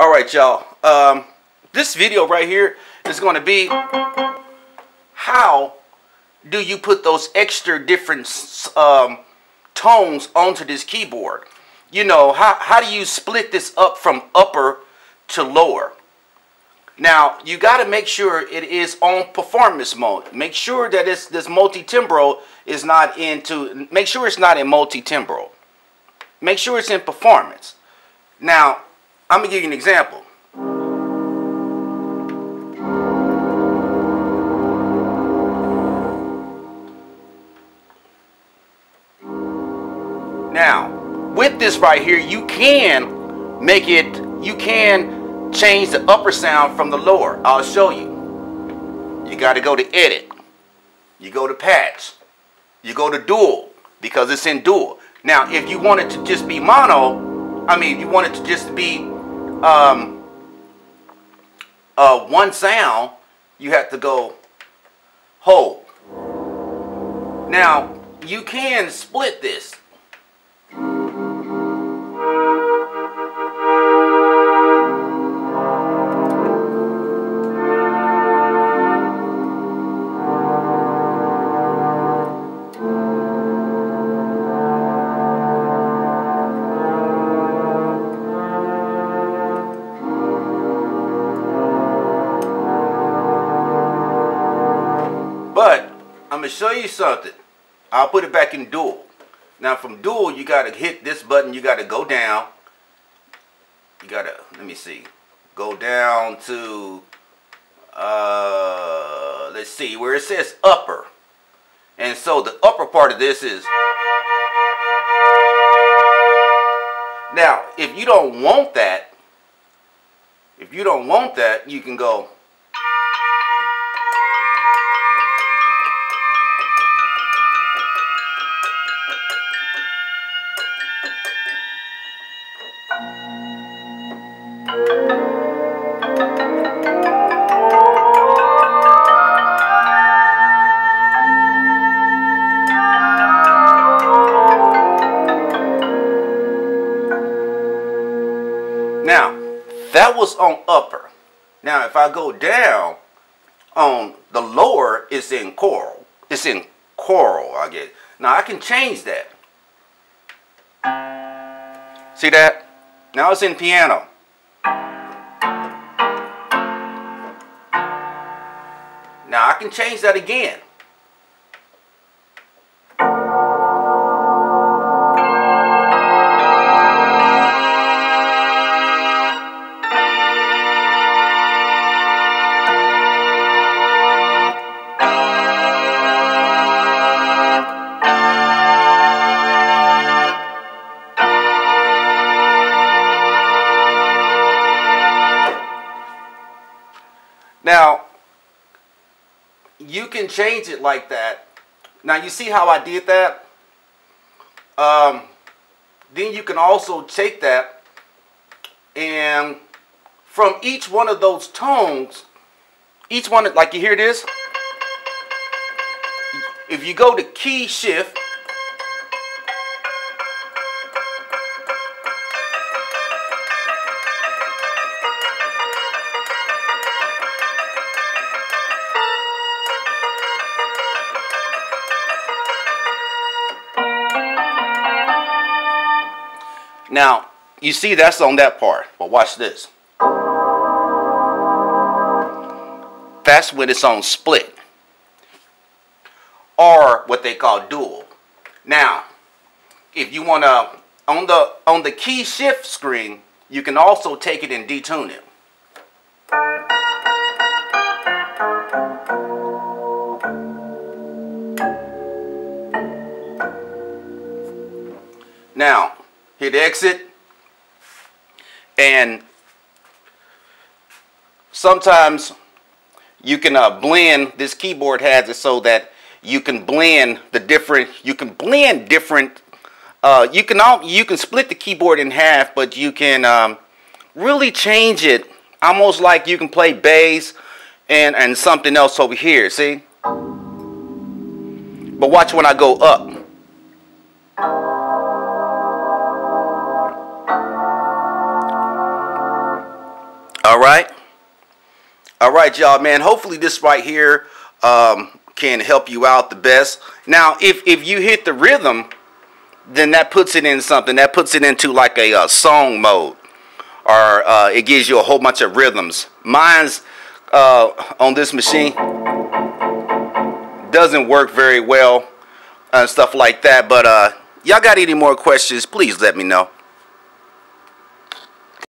All right, y'all. Um, this video right here is going to be how do you put those extra different um, tones onto this keyboard? You know, how, how do you split this up from upper to lower? Now, you got to make sure it is on performance mode. Make sure that it's, this multi-timbral is not into, make sure it's not in multi-timbral. Make sure it's in performance. Now, I'm to give you an example. Now, with this right here, you can make it, you can change the upper sound from the lower. I'll show you. You got to go to edit. You go to patch. You go to dual because it's in dual. Now, if you want it to just be mono, I mean, you want it to just be um, uh, one sound, you have to go whole. Now, you can split this. Gonna show you something. I'll put it back in dual. Now from dual, you gotta hit this button. You gotta go down. You gotta let me see. Go down to uh, let's see where it says upper. And so the upper part of this is now if you don't want that, if you don't want that, you can go Now, that was on upper. Now, if I go down on the lower, it's in choral. It's in choral, I get. Now, I can change that. See that? Now it's in piano. Can change that again. Now, you can change it like that. Now, you see how I did that? Um, then you can also take that and from each one of those tones, each one, like you hear this? If you go to key shift, Now, you see that's on that part, but watch this. That's when it's on split. Or what they call dual. Now, if you want to, on the, on the key shift screen, you can also take it and detune it. Exit. And sometimes you can uh, blend this keyboard has it so that you can blend the different you can blend different uh, you can all you can split the keyboard in half but you can um, really change it. Almost like you can play bass and and something else over here see? But watch when I go up All right. All right, y'all, man. Hopefully this right here um, can help you out the best. Now, if, if you hit the rhythm, then that puts it in something. That puts it into like a, uh, song mode. Or uh, it gives you a whole bunch of rhythms. Mine's uh, on this machine doesn't work very well and stuff like that. But uh, y'all got any more questions, please let me know.